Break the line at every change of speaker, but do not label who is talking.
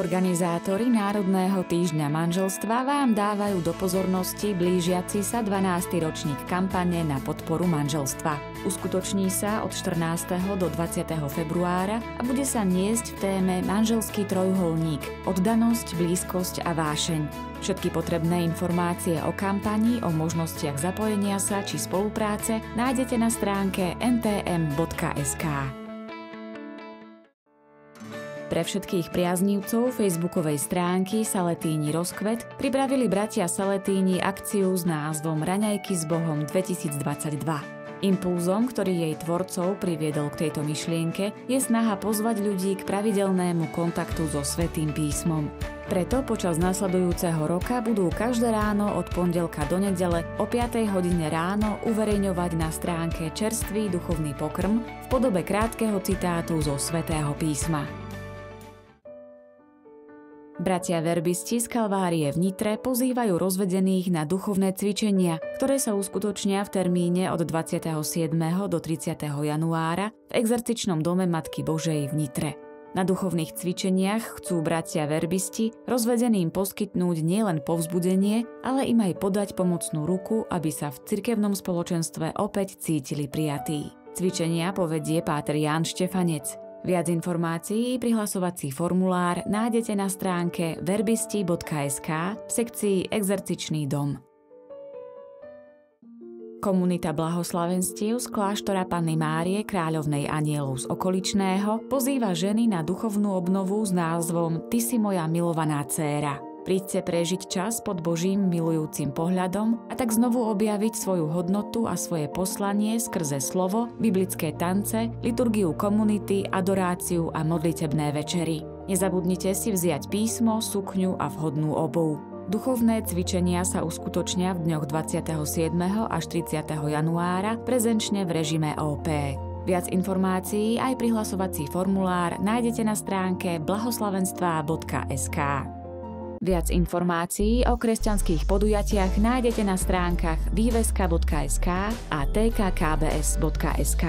Organizátori Národného týždňa manželstva vám dávajú do pozornosti blížiaci sa 12. ročník kampane na podporu manželstva. Uskutoční sa od 14. do 20. februára a bude sa niesť v téme manželský trojuholník, oddanosť, blízkosť a vášeň. Všetky potrebné informácie o kampani, o možnostiach zapojenia sa či spolupráce nájdete na stránke ntm.sk. Pre všetkých priaznívcov facebookovej stránky Saletíni rozkvet pripravili bratia Saletíni akciu s názvom Raňajky s Bohom 2022. Impulzom, ktorý jej tvorcov priviedol k tejto myšlienke, je snaha pozvať ľudí k pravidelnému kontaktu so Svetým písmom. Preto počas nasledujúceho roka budú každé ráno od pondelka do nedele o 5. hodine ráno uverejňovať na stránke čerstvý duchovný pokrm v podobe krátkeho citátu zo Svetého písma. Bratia verbisti z Kalvárie v Nitre pozývajú rozvedených na duchovné cvičenia, ktoré sa uskutočnia v termíne od 27. do 30. januára v exercičnom dome Matky Božej v Nitre. Na duchovných cvičeniach chcú bratia verbisti rozvedeným poskytnúť nielen povzbudenie, ale im aj podať pomocnú ruku, aby sa v cirkevnom spoločenstve opäť cítili prijatí. Cvičenia povedie páter Ján Štefanec. Viac informácií prihlasovací formulár nájdete na stránke verbisti.sk v sekcii Exercičný dom. Komunita blahoslavenstiev z kláštora Panny Márie kráľovnej anielu z okoličného pozýva ženy na duchovnú obnovu s názvom Ty si moja milovaná dcéra. Príďte prežiť čas pod Božím milujúcim pohľadom a tak znovu objaviť svoju hodnotu a svoje poslanie skrze slovo, biblické tance, liturgiu komunity, adoráciu a modlitebné večery. Nezabudnite si vziať písmo, sukňu a vhodnú obu. Duchovné cvičenia sa uskutočnia v dňoch 27. až 30. januára prezenčne v režime OP. Viac informácií aj prihlasovací formulár nájdete na stránke blahoslavenstva.sk. Viac informácií o kresťanských podujatiach nájdete na stránkach výveska.sk a tkkbs.sk.